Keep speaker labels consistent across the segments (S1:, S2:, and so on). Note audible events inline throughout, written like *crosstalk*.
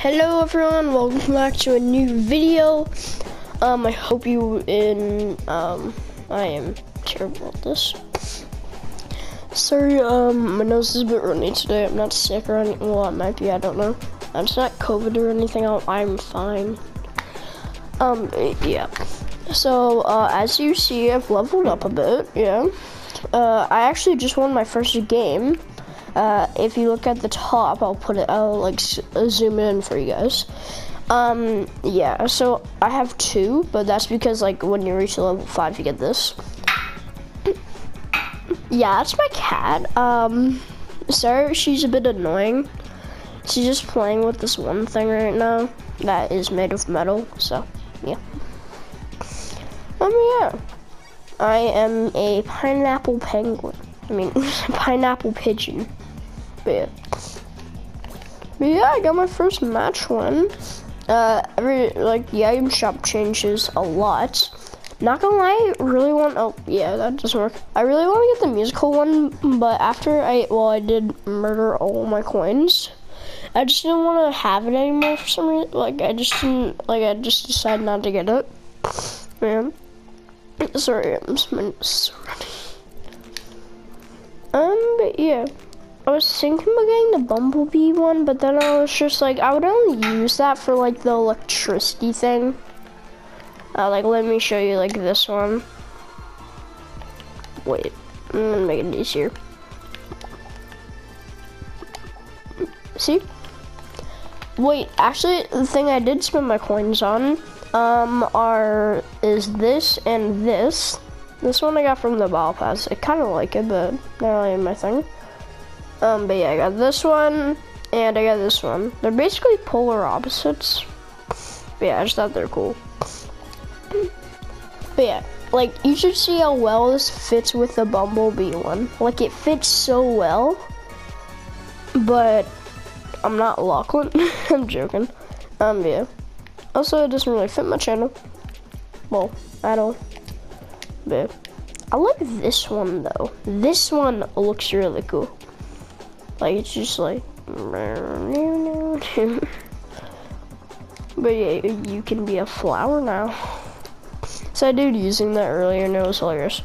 S1: Hello everyone, welcome back to a new video. Um, I hope you in, um, I am terrible at this. Sorry, um, my nose is a bit runny today. I'm not sick or anything. Well, I might be, I don't know. It's not COVID or anything. I'm fine. Um, yeah. So, uh, as you see, I've leveled up a bit, yeah. Uh, I actually just won my first game. Uh, if you look at the top, I'll put it, I'll like uh, zoom in for you guys. Um, yeah, so I have two, but that's because like when you reach level five, you get this. Yeah, that's my cat. Um, sorry, she's a bit annoying. She's just playing with this one thing right now that is made of metal, so yeah. Um, yeah. I am a pineapple penguin. I mean, *laughs* pineapple pigeon. But yeah. But yeah, I got my first match win. Uh, every, like, the item shop changes a lot. Not gonna lie, I really want, oh, yeah, that doesn't work. I really want to get the musical one, but after I, well, I did murder all my coins. I just didn't want to have it anymore for some reason. Like, I just didn't, like, I just decided not to get it. Man. Sorry, I'm so ready. Um, but yeah. I was thinking about getting the Bumblebee one, but then I was just like, I would only use that for like the electricity thing. Uh, like, let me show you like this one. Wait, I'm gonna make it easier. See? Wait, actually, the thing I did spend my coins on um, are is this and this. This one I got from the Battle Pass. I kind of like it, but not really my thing. Um, but yeah, I got this one and I got this one. They're basically polar opposites. But yeah, I just thought they're cool. But yeah, like you should see how well this fits with the Bumblebee one. Like it fits so well. But I'm not Lachlan. *laughs* I'm joking. Um, yeah. Also, it doesn't really fit my channel. Well, I don't. But I like this one though. This one looks really cool. Like it's just like. but yeah, you can be a flower now. So I did using that earlier and it was hilarious.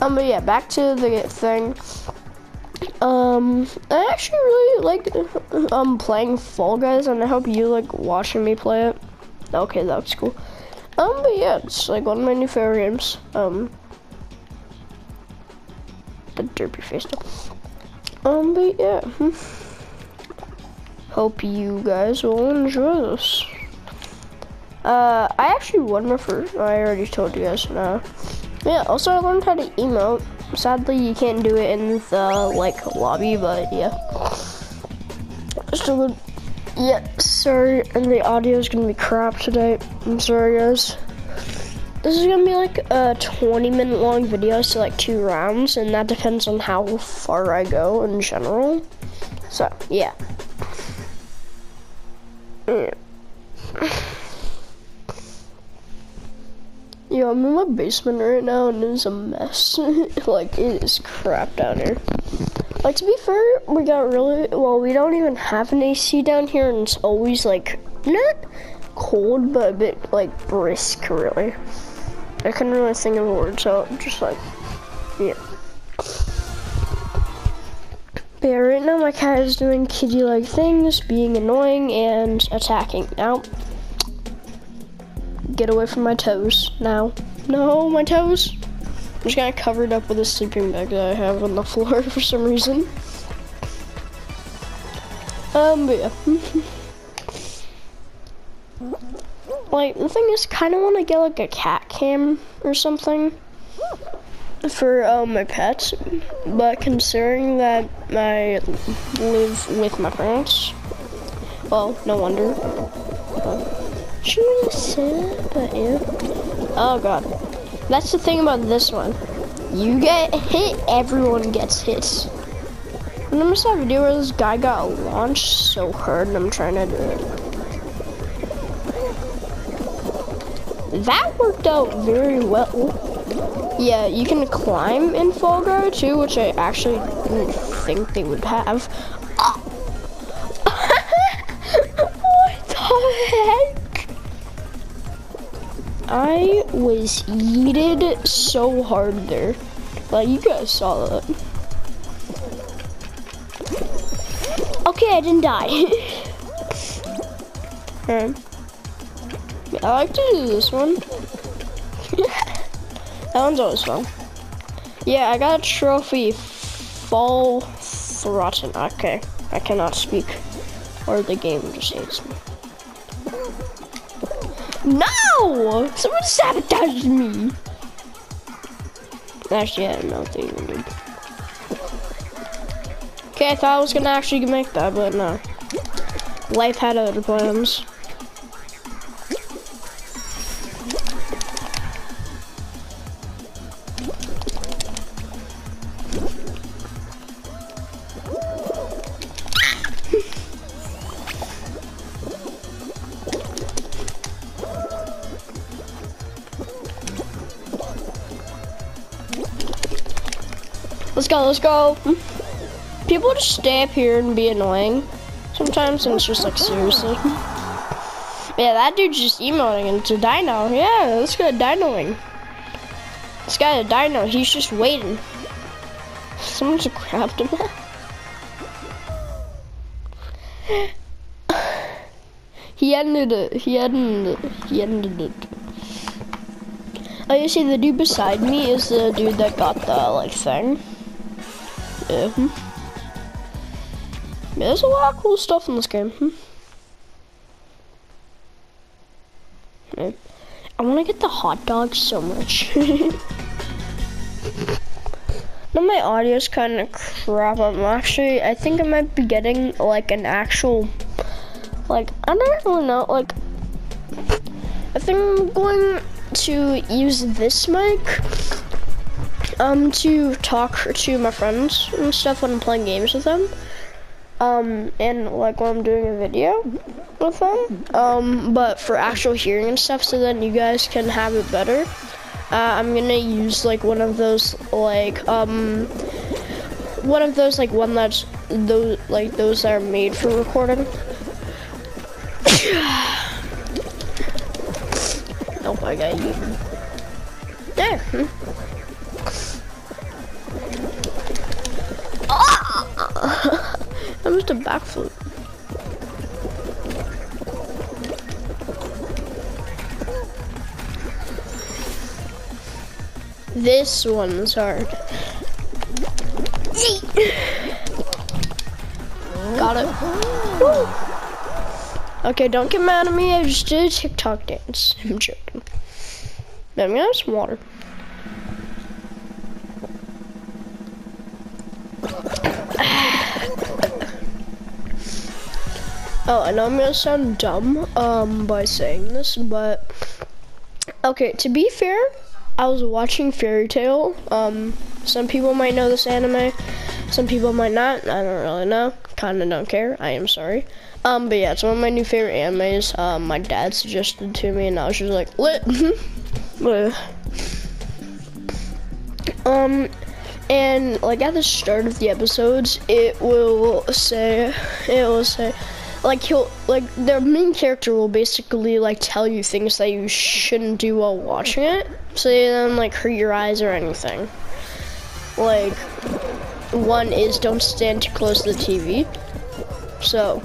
S1: Um, but yeah, back to the thing. Um, I actually really like um playing Fall Guys, and I hope you like watching me play it. Okay, that looks cool. Um, but yeah, it's like one of my new favorite games. Um, the derpy face stuff. Um, but yeah. *laughs* Hope you guys will enjoy this. Uh, I actually won my first. I already told you guys. now. yeah. Also, I learned how to emote. Sadly, you can't do it in the like lobby, but yeah. Still good. Yeah, sorry, and the audio is gonna be crap today. I'm sorry, guys. This is gonna be like a 20 minute long video, so like two rounds, and that depends on how far I go in general. So, yeah. yeah. Yo, I'm in my basement right now, and it's a mess. *laughs* like, it is crap down here. Like, to be fair, we got really, well, we don't even have an AC down here, and it's always, like, not cold, but a bit, like, brisk, really. I couldn't really think of a word, so just like, yeah. But yeah, right now my cat is doing kitty-like things, being annoying, and attacking. Now, get away from my toes. Now, no, my toes. I'm just gonna cover it up with a sleeping bag that I have on the *laughs* floor for some reason. Um, but yeah. *laughs* like, the thing is, kind of want to get like a cat cam or something for um, my pets, but considering that I live with my parents, well, no wonder. Oh god. That's the thing about this one. You get hit, everyone gets hit. I'm gonna Remember a video where this guy got launched so hard and I'm trying to do it? that worked out very well. Yeah, you can climb in Fall too, which I actually didn't think they would have. Oh. *laughs* what the heck? I was yeeted so hard there. Like, you guys saw that. Okay, I didn't die. *laughs* um. I like to do this one. *laughs* that one's always fun. Yeah, I got a trophy. Fall rotten. Okay, I cannot speak, or the game just hates me. No! Someone sabotaged me. Actually, I don't know what they even did. Okay, I thought I was gonna actually make that, but no. Life had other plans. Go, let's go. Hmm? People just stay up here and be annoying. Sometimes and it's just like seriously. Yeah, that dude's just emoting into Dino. Yeah, let's go dinoing. This guy a dino, he's just waiting. *laughs* Someone just grabbed him. *laughs* he ended it. He ended it. He ended it. Oh, you see, the dude beside me is the dude that got the, like, thing. Hmm. There's a lot of cool stuff in this game. Hmm. I want to get the hot dog so much. *laughs* now my audio is kind of crap. I'm actually, I think I might be getting like an actual, like, I don't really know, like, I think I'm going to use this mic um, to talk to my friends and stuff when I'm playing games with them. Um, and like when I'm doing a video with them. Um, but for actual hearing and stuff, so then you guys can have it better. Uh, I'm gonna use like one of those like um, one of those like one that's those like those that are made for recording. oh my god. There. A backflip. This one's hard. Got it. Okay, don't get mad at me. I just did a TikTok dance. *laughs* I'm joking. I'm gonna have some water. Oh, I know I'm gonna sound dumb um, by saying this, but okay. To be fair, I was watching Fairy Tail. Um, some people might know this anime, some people might not. I don't really know. Kinda don't care. I am sorry. Um, but yeah, it's one of my new favorite animes. Um, my dad suggested to me, and I was just like, lit. *laughs* um, and like at the start of the episodes, it will say, it will say like he'll like the main character will basically like tell you things that you shouldn't do while watching it. So you don't like hurt your eyes or anything. Like one is don't stand too close to the tv so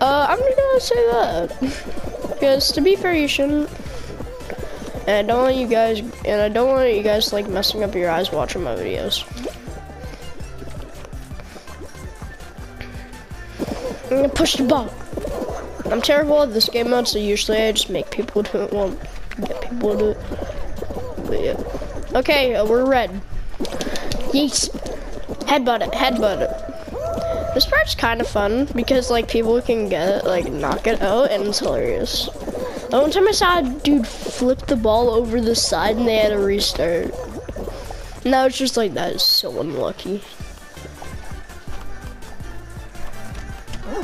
S1: uh i'm gonna say that. *laughs* Because to be fair you shouldn't. And i don't want you guys and i don't want you guys like messing up your eyes watching my videos I'm gonna push the ball. I'm terrible at this game mode, so usually I just make people do it. Well, get people to do it. But yeah. Okay, uh, we're red. Yes. Headbutt it, headbutt it. This part's kind of fun because like people can get it, like knock it out, and it's hilarious. The one time I saw a dude flip the ball over the side and they had to restart. Now it's just like that is so unlucky.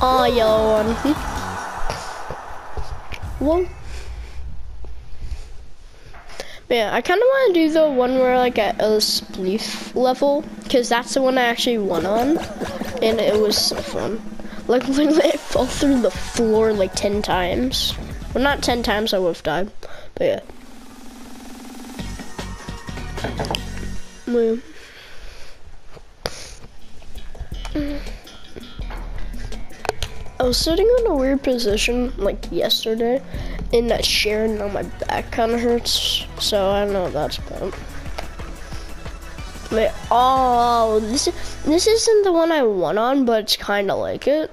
S1: Oh, yellow one. Whoa. Yeah, I kind of want to do the one where like at a spleef level, because that's the one I actually won on, and it was so fun. Like *laughs* literally, I fell through the floor like 10 times. Well, not 10 times, I would have died, but yeah. Yeah. I was sitting in a weird position like yesterday, and that chair now my back kind of hurts. So I don't know what that's about. Wait, oh, this this isn't the one I won on, but it's kind of like it.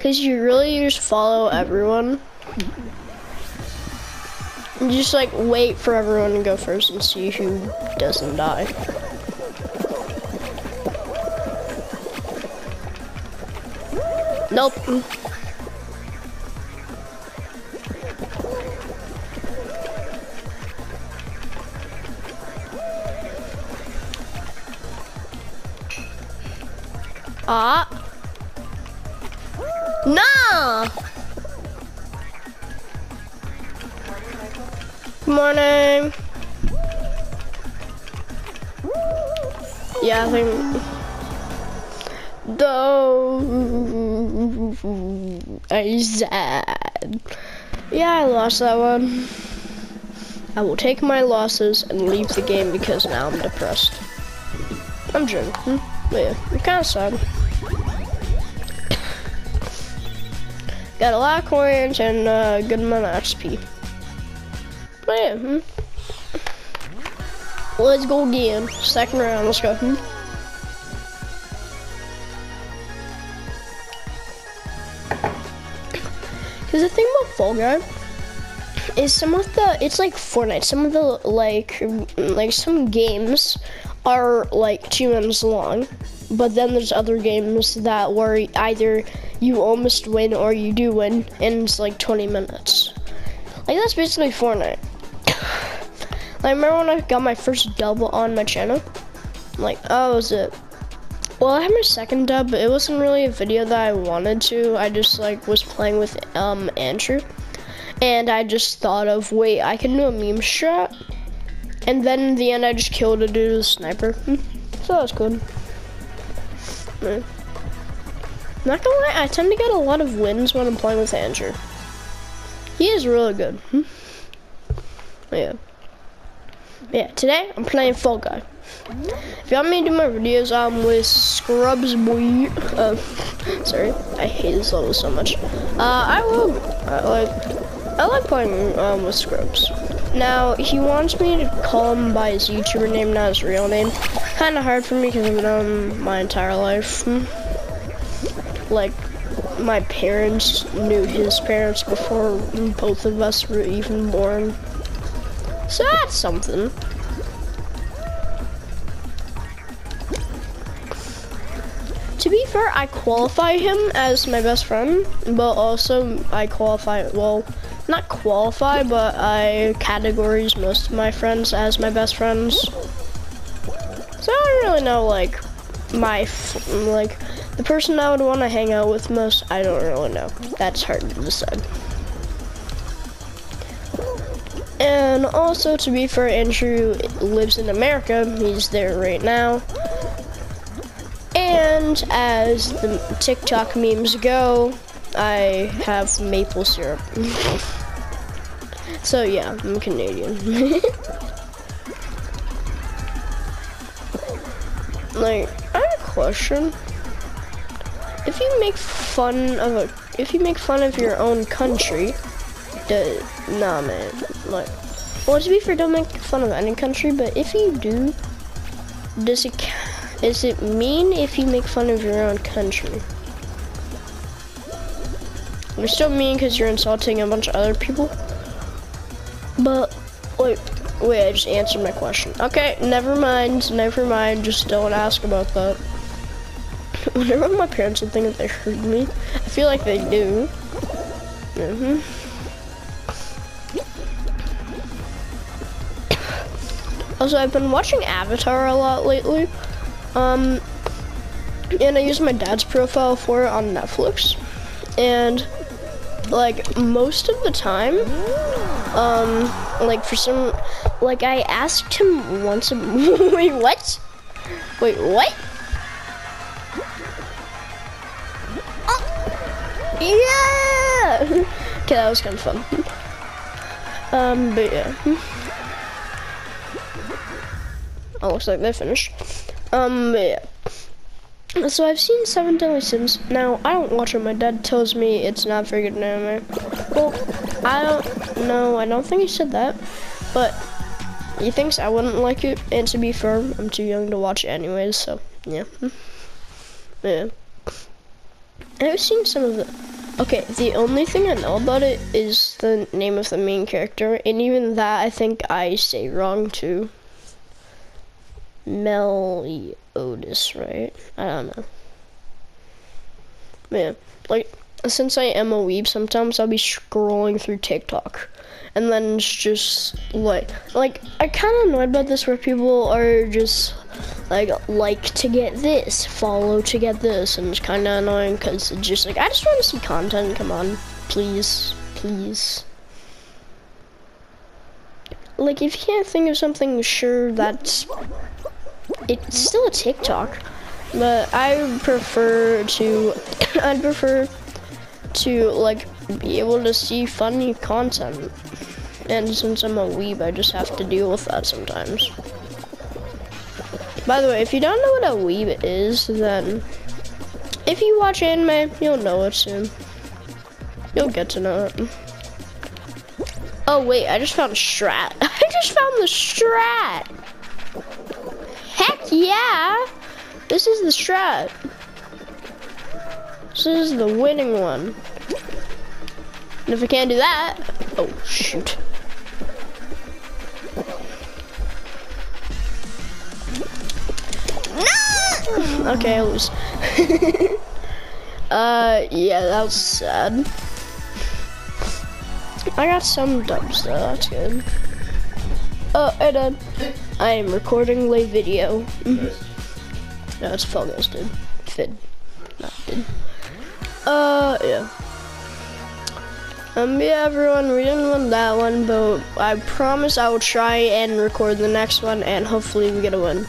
S1: Cause you really just follow everyone. And just like wait for everyone to go first and see who doesn't die. Nope. Ah. No. Morning. Yeah, I think. Though Sad. Yeah, I lost that one. I will take my losses and leave the game because now I'm depressed. I'm joking. But yeah, I'm kind of sad. Got a lot of coins and a good amount of XP. But yeah, hmm. Let's go again. Second round, let's go. Hmm. Is some of the it's like Fortnite. Some of the like like some games are like two minutes long, but then there's other games that where either you almost win or you do win, and it's like 20 minutes. Like that's basically Fortnite. I remember when I got my first double on my channel. Like, oh, was it? Well, I had my second dub, but it wasn't really a video that I wanted to. I just like was playing with um Andrew, and I just thought of, wait, I can do a meme strat, and then in the end, I just killed a dude with a sniper. Hmm. So that was. Yeah. Not gonna lie, I tend to get a lot of wins when I'm playing with Andrew. He is really good. Hmm. Yeah. Yeah, today I'm playing Fall Guy. If you want me to do my videos, I'm with Scrubs Boy. Uh, *laughs* sorry, I hate this level so much. Uh, I will. I like. I like playing um, with Scrubs. Now he wants me to call him by his YouTuber name, not his real name. Kind of hard for me because I've known him my entire life. Like my parents knew his parents before both of us were even born. So that's something. To be fair, I qualify him as my best friend, but also I qualify, well, not qualify, but I categories most of my friends as my best friends. So I don't really know, like, my, like, the person I would want to hang out with most, I don't really know. That's hard to decide. And also, to be fair, Andrew lives in America. He's there right now. And as the TikTok memes go, I have maple syrup. *laughs* so yeah, I'm Canadian. *laughs* like, I have a question. If you make fun of a, if you make fun of your own country, nah man, like, well to be fair, don't make fun of any country, but if you do, does it is it mean if you make fun of your own country? You're still mean because you're insulting a bunch of other people. But, wait, wait, I just answered my question. Okay, never mind, never mind, just don't ask about that. *laughs* Whenever my parents would think that they heard me, I feel like they do. Mm-hmm. Also, I've been watching Avatar a lot lately. Um, and I use my dad's profile for it on Netflix. And like most of the time, um, like for some, like I asked him once. A, *laughs* wait, what? Wait, what? Oh, yeah. *laughs* okay, that was kind of fun. Um, but yeah. *laughs* Oh, looks like they're finished. Um, yeah. So I've seen Seven Deadly Sins. Now I don't watch it. My dad tells me it's not very good anime. Well, I don't know. I don't think he said that, but he thinks I wouldn't like it. And to be fair, I'm too young to watch it anyways. So yeah, *laughs* yeah. I've seen some of the. Okay, the only thing I know about it is the name of the main character, and even that I think I say wrong too. Meliodas, right? I don't know. Man, like, since I am a weeb, sometimes I'll be scrolling through TikTok. And then it's just like, like I kind of annoyed about this where people are just like, like to get this, follow to get this, and it's kind of annoying because it's just like, I just want to see content. Come on, please, please. Like, if you can't think of something, sure, that's it's still a TikTok, but I prefer to, *coughs* I'd prefer to like be able to see funny content. And since I'm a weeb, I just have to deal with that sometimes. By the way, if you don't know what a weeb is, then if you watch anime, you'll know it soon. You'll get to know it. Oh wait, I just found strat. *laughs* I just found the strat. Yeah! This is the strat. This is the winning one. And if I can't do that, oh shoot. No! Okay, I lose. *laughs* uh, yeah, that was sad. I got some dubs though, that's good. Oh, I did. I am recording live video. Nice. No, it's Fall Guys, dude. Fid. Not did. Uh, yeah. Um, yeah, everyone, we didn't win that one, but I promise I will try and record the next one, and hopefully we get a win.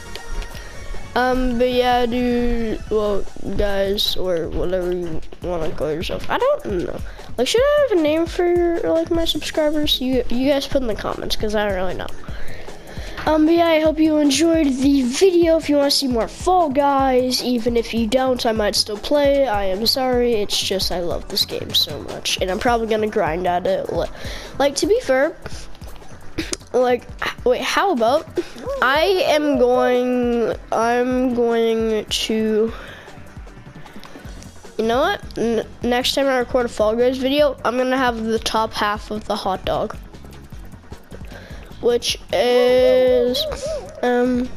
S1: Um, but yeah, dude, well, guys, or whatever you want to call yourself. I don't know. Like, should I have a name for, like, my subscribers? You, you guys put in the comments, because I don't really know. Um, yeah, I hope you enjoyed the video. If you want to see more Fall Guys, even if you don't, I might still play. I am sorry. It's just I love this game so much, and I'm probably gonna grind at it. Like, to be fair, *clears throat* like, wait, how about I am going? I'm going to. You know what? N next time I record a Fall Guys video, I'm gonna have the top half of the hot dog which is, um,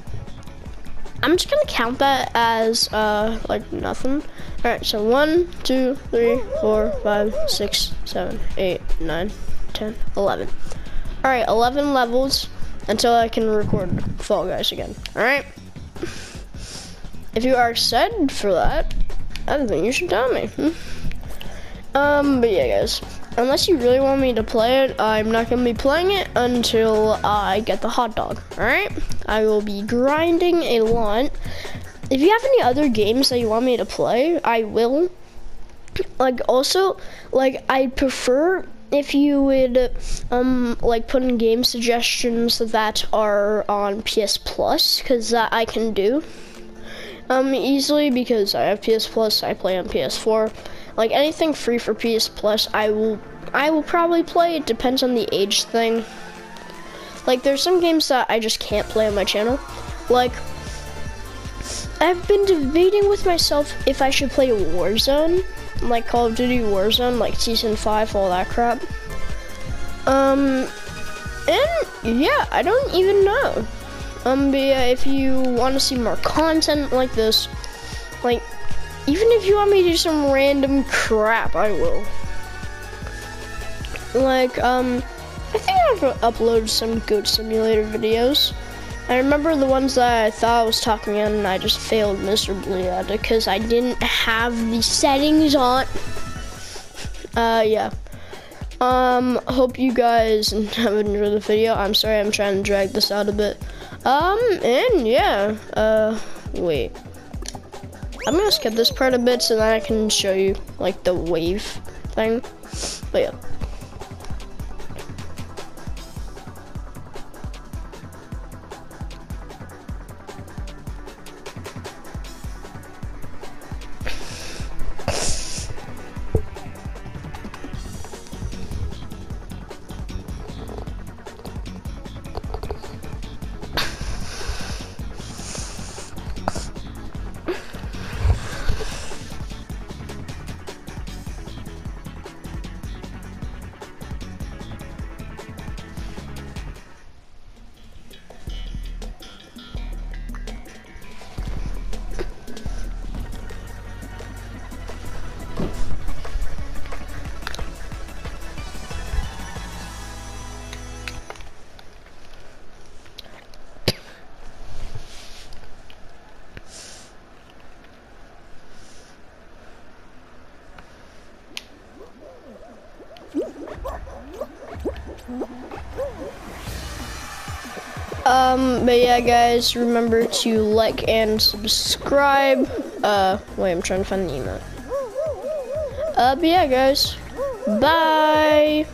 S1: I'm just gonna count that as, uh, like nothing. All right, so one, two, three, four, five, six, seven, eight, nine, ten, eleven. All right, 11 levels until I can record Fall Guys again. All right. If you are excited for that, I think you should tell me. Hmm? Um, but yeah, guys unless you really want me to play it, I'm not gonna be playing it until I get the hot dog, all right? I will be grinding a lot. If you have any other games that you want me to play, I will. Like also, like I prefer if you would um like put in game suggestions that are on PS Plus, cause that I can do um easily because I have PS Plus, I play on PS4. Like anything free for PS Plus, I will I will probably play. It depends on the age thing. Like there's some games that I just can't play on my channel. Like I've been debating with myself if I should play Warzone, like Call of Duty Warzone, like season five, all that crap. Um, and yeah, I don't even know. Um, but yeah, if you want to see more content like this, even if you want me to do some random crap, I will. Like, um, I think I've uploaded some Goat Simulator videos. I remember the ones that I thought I was talking in and I just failed miserably at it because I didn't have the settings on. Uh, yeah. Um, hope you guys *laughs* have enjoyed the video. I'm sorry I'm trying to drag this out a bit. Um, and yeah, uh, wait. I'm gonna skip this part a bit so that I can show you like the wave thing. But yeah. But yeah, guys, remember to like and subscribe. Uh, wait, I'm trying to find the email. Uh, but yeah, guys, bye.